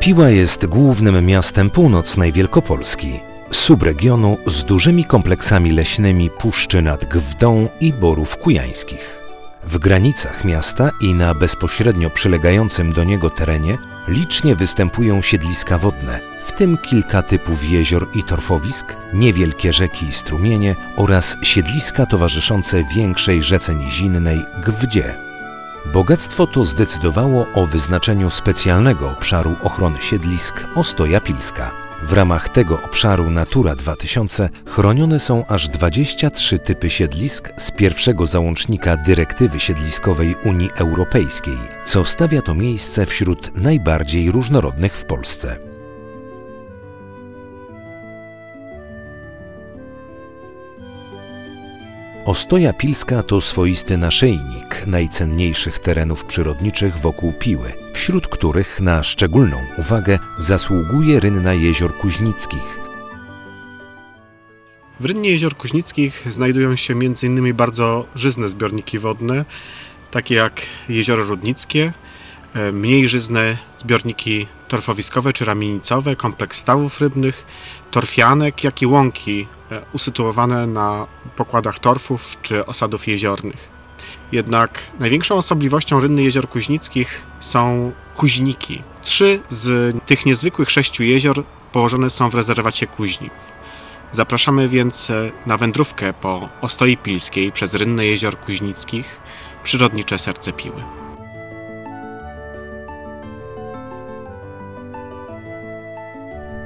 Piła jest głównym miastem północnej Wielkopolski, subregionu z dużymi kompleksami leśnymi Puszczy nad Gwdą i Borów Kujańskich. W granicach miasta i na bezpośrednio przylegającym do niego terenie licznie występują siedliska wodne, w tym kilka typów jezior i torfowisk, niewielkie rzeki i strumienie oraz siedliska towarzyszące większej rzece nizinnej Gwdzie. Bogactwo to zdecydowało o wyznaczeniu specjalnego obszaru ochrony siedlisk Ostoja Pilska. W ramach tego obszaru Natura 2000 chronione są aż 23 typy siedlisk z pierwszego załącznika dyrektywy siedliskowej Unii Europejskiej, co stawia to miejsce wśród najbardziej różnorodnych w Polsce. Ostoja Pilska to swoisty naszyjnik najcenniejszych terenów przyrodniczych wokół Piły, wśród których na szczególną uwagę zasługuje rynna jezior kuźnickich. W rynnie jezior kuźnickich znajdują się m.in. bardzo żyzne zbiorniki wodne, takie jak jezioro Rudnickie, e, mniej żyzne zbiorniki torfowiskowe czy ramienicowe, kompleks stawów rybnych, torfianek, jak i łąki e, usytuowane na pokładach torfów czy osadów jeziornych. Jednak największą osobliwością rynny jezior kuźnickich są kuźniki. Trzy z tych niezwykłych sześciu jezior położone są w rezerwacie Kuźnik. Zapraszamy więc e, na wędrówkę po Ostoi Pilskiej przez rynne jezior kuźnickich, przyrodnicze serce Piły.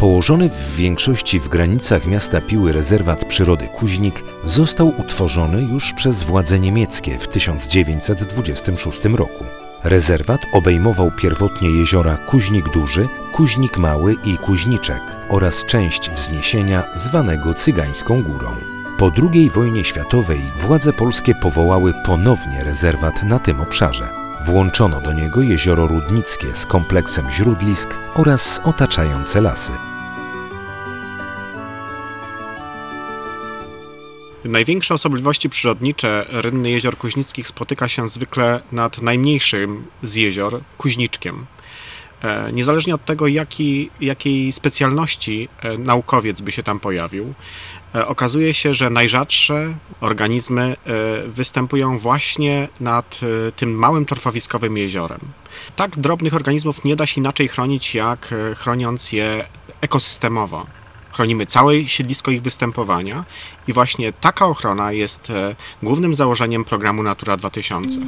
Położony w większości w granicach miasta Piły rezerwat przyrody Kuźnik został utworzony już przez władze niemieckie w 1926 roku. Rezerwat obejmował pierwotnie jeziora Kuźnik Duży, Kuźnik Mały i Kuźniczek oraz część wzniesienia zwanego Cygańską Górą. Po II wojnie światowej władze polskie powołały ponownie rezerwat na tym obszarze. Włączono do niego jezioro Rudnickie z kompleksem źródlisk oraz otaczające lasy. Największe osobliwości przyrodnicze rynny jezior kuźnickich spotyka się zwykle nad najmniejszym z jezior, Kuźniczkiem. E, niezależnie od tego, jaki, jakiej specjalności e, naukowiec by się tam pojawił, e, okazuje się, że najrzadsze organizmy występują właśnie nad tym małym torfowiskowym jeziorem. Tak drobnych organizmów nie da się inaczej chronić, jak chroniąc je ekosystemowo chronimy całe siedlisko ich występowania i właśnie taka ochrona jest e, głównym założeniem programu Natura 2000.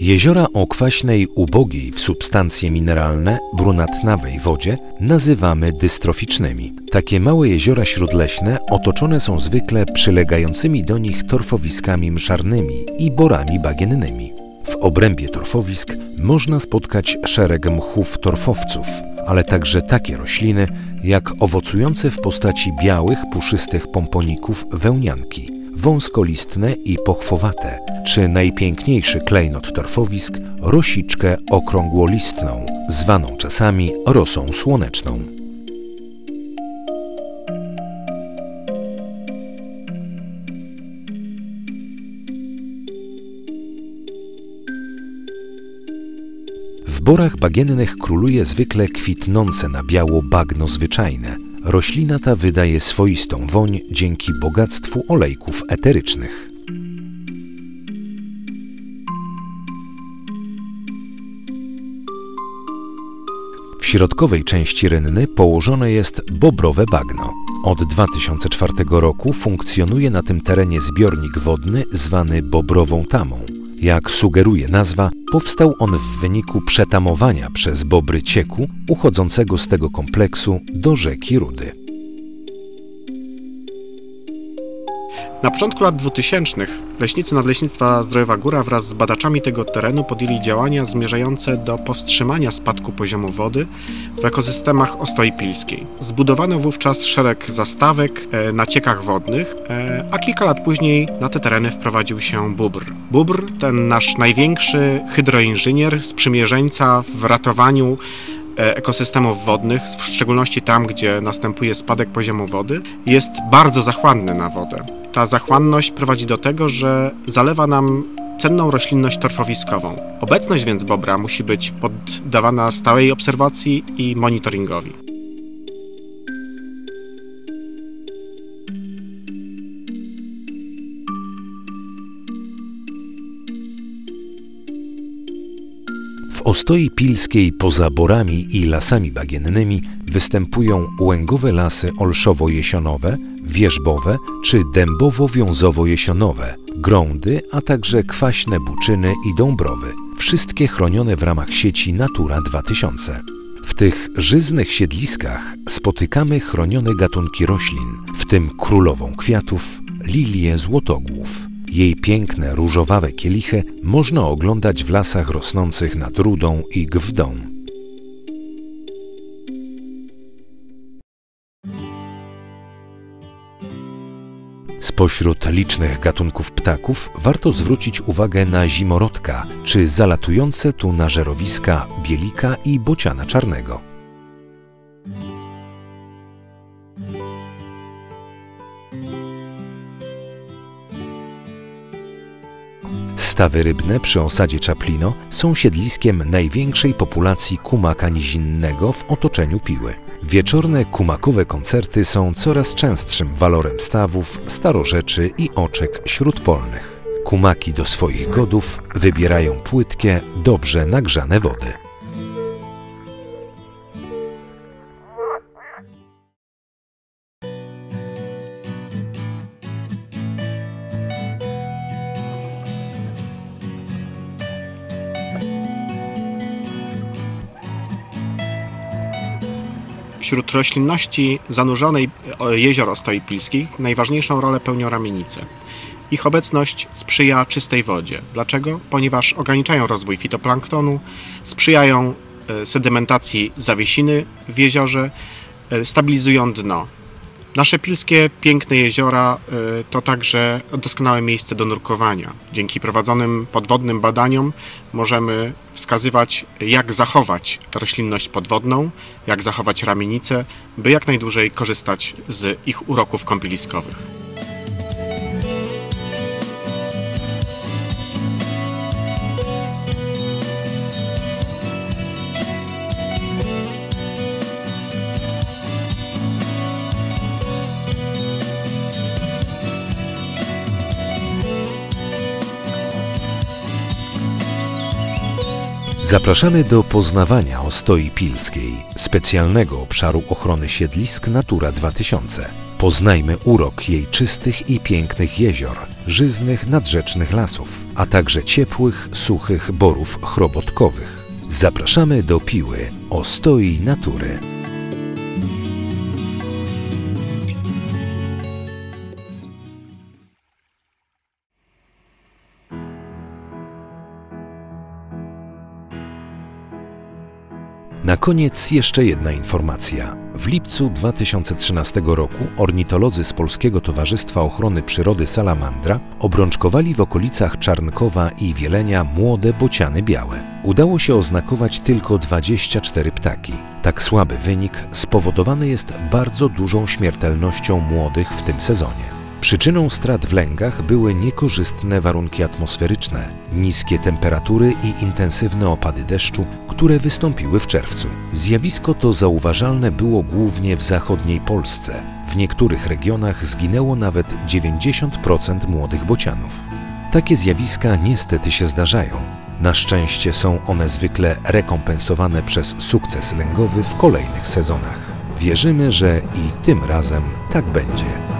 Jeziora o kwaśnej, ubogiej w substancje mineralne, brunatnawej wodzie nazywamy dystroficznymi. Takie małe jeziora śródleśne otoczone są zwykle przylegającymi do nich torfowiskami mszarnymi i borami bagiennymi. W obrębie torfowisk można spotkać szereg mchów torfowców, ale także takie rośliny jak owocujące w postaci białych, puszystych pomponików wełnianki, wąskolistne i pochwowate, czy najpiękniejszy klejnot torfowisk rosiczkę okrągłolistną, zwaną czasami rosą słoneczną. Borach bagiennych króluje zwykle kwitnące na biało bagno zwyczajne. Roślina ta wydaje swoistą woń dzięki bogactwu olejków eterycznych. W środkowej części rynny położone jest bobrowe bagno. Od 2004 roku funkcjonuje na tym terenie zbiornik wodny zwany Bobrową Tamą. Jak sugeruje nazwa, powstał on w wyniku przetamowania przez bobry cieku uchodzącego z tego kompleksu do rzeki Rudy. Na początku lat 2000 leśnicy Nadleśnictwa Zdrojowa Góra wraz z badaczami tego terenu podjęli działania zmierzające do powstrzymania spadku poziomu wody w ekosystemach Ostoi Pilskiej. Zbudowano wówczas szereg zastawek e, na ciekach wodnych, e, a kilka lat później na te tereny wprowadził się bubr. Bubr, ten nasz największy hydroinżynier, sprzymierzeńca w ratowaniu E, ekosystemów wodnych, w szczególności tam, gdzie następuje spadek poziomu wody, jest bardzo zachłanny na wodę. Ta zachłanność prowadzi do tego, że zalewa nam cenną roślinność torfowiskową. Obecność więc bobra musi być poddawana stałej obserwacji i monitoringowi. W ostoi pilskiej poza borami i lasami bagiennymi występują łęgowe lasy olszowo-jesionowe, wierzbowe czy dębowo-wiązowo-jesionowe, grądy, a także kwaśne buczyny i dąbrowy, wszystkie chronione w ramach sieci Natura 2000. W tych żyznych siedliskach spotykamy chronione gatunki roślin, w tym królową kwiatów, lilię złotogłów. Jej piękne, różowawe kielichy można oglądać w lasach rosnących nad Rudą i Gwdą. Spośród licznych gatunków ptaków warto zwrócić uwagę na zimorodka, czy zalatujące tu na żerowiska bielika i bociana czarnego. Stawy rybne przy osadzie Czaplino są siedliskiem największej populacji kumaka nizinnego w otoczeniu Piły. Wieczorne kumakowe koncerty są coraz częstszym walorem stawów, starorzeczy i oczek śródpolnych. Kumaki do swoich godów wybierają płytkie, dobrze nagrzane wody. Wśród roślinności zanurzonej e, jezior Ostoi Pilskich najważniejszą rolę pełnią ramienice. Ich obecność sprzyja czystej wodzie. Dlaczego? Ponieważ ograniczają rozwój fitoplanktonu, sprzyjają e, sedymentacji zawiesiny w jeziorze, e, stabilizują dno. Nasze pilskie piękne jeziora y, to także doskonałe miejsce do nurkowania. Dzięki prowadzonym podwodnym badaniom możemy wskazywać, jak zachować roślinność podwodną, jak zachować ramienice, by jak najdłużej korzystać z ich uroków kąpieliskowych. Zapraszamy do poznawania Ostoi Pilskiej, specjalnego obszaru ochrony siedlisk Natura 2000. Poznajmy urok jej czystych i pięknych jezior, żyznych nadrzecznych lasów, a także ciepłych, suchych borów chrobotkowych. Zapraszamy do Piły Ostoi Natury. Na koniec jeszcze jedna informacja. W lipcu 2013 roku ornitolodzy z Polskiego Towarzystwa Ochrony Przyrody Salamandra obrączkowali w okolicach Czarnkowa i Wielenia młode bociany białe. Udało się oznakować tylko 24 ptaki. Tak słaby wynik spowodowany jest bardzo dużą śmiertelnością młodych w tym sezonie. Przyczyną strat w lęgach były niekorzystne warunki atmosferyczne, niskie temperatury i intensywne opady deszczu, które wystąpiły w czerwcu. Zjawisko to zauważalne było głównie w zachodniej Polsce. W niektórych regionach zginęło nawet 90% młodych bocianów. Takie zjawiska niestety się zdarzają. Na szczęście są one zwykle rekompensowane przez sukces lęgowy w kolejnych sezonach. Wierzymy, że i tym razem tak będzie.